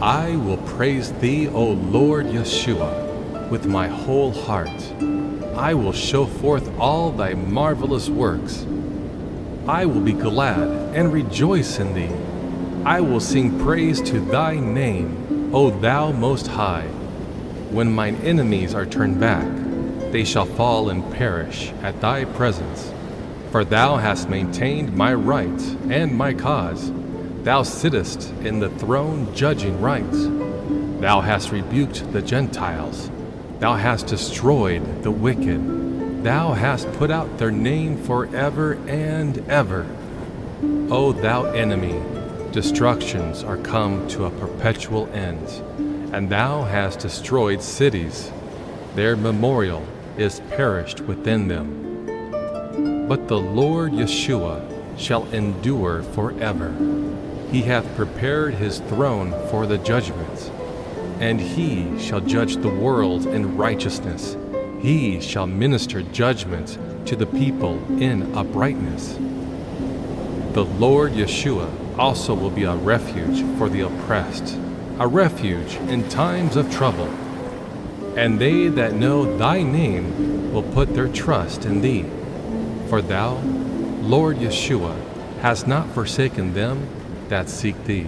I will praise thee, O Lord Yeshua, with my whole heart. I will show forth all thy marvelous works. I will be glad and rejoice in thee. I will sing praise to thy name, O thou most high. When mine enemies are turned back, they shall fall and perish at thy presence. For thou hast maintained my right and my cause. Thou sittest in the throne judging right. Thou hast rebuked the Gentiles. Thou hast destroyed the wicked. Thou hast put out their name forever and ever. O thou enemy, destructions are come to a perpetual end, and thou hast destroyed cities. Their memorial is perished within them. But the Lord Yeshua shall endure forever. He hath prepared his throne for the judgment, and he shall judge the world in righteousness. He shall minister judgment to the people in uprightness. The Lord Yeshua also will be a refuge for the oppressed, a refuge in times of trouble. And they that know thy name will put their trust in thee. For thou, Lord Yeshua, hast not forsaken them that seek thee.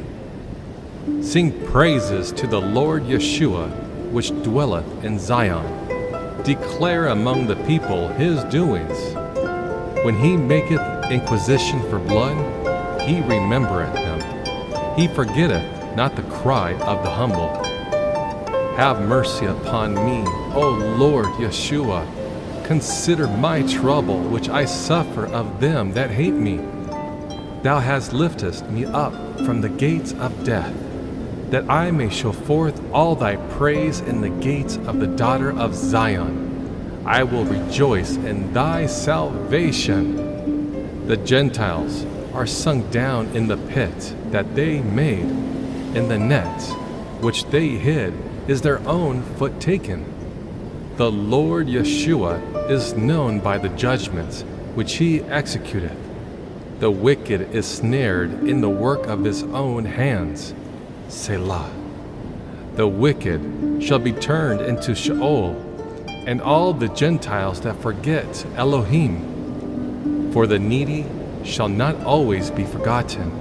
Sing praises to the Lord Yeshua, which dwelleth in Zion. Declare among the people his doings. When he maketh inquisition for blood, he remembereth them. He forgetteth not the cry of the humble. Have mercy upon me, O Lord Yeshua. Consider my trouble which I suffer of them that hate me. Thou hast liftest me up from the gates of death, that I may show forth all thy praise in the gates of the daughter of Zion. I will rejoice in thy salvation. The Gentiles are sunk down in the pit that they made, in the net which they hid is their own foot taken. The Lord Yeshua is known by the judgments which he executeth. The wicked is snared in the work of his own hands. Selah. The wicked shall be turned into Sheol, and all the Gentiles that forget Elohim. For the needy shall not always be forgotten.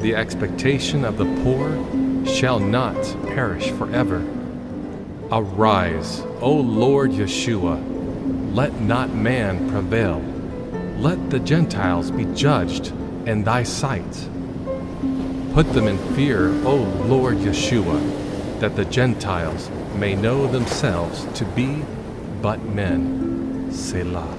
The expectation of the poor shall not perish forever. Arise, O Lord Yeshua, let not man prevail. Let the Gentiles be judged in thy sight. Put them in fear, O Lord Yeshua, that the Gentiles may know themselves to be but men. Selah.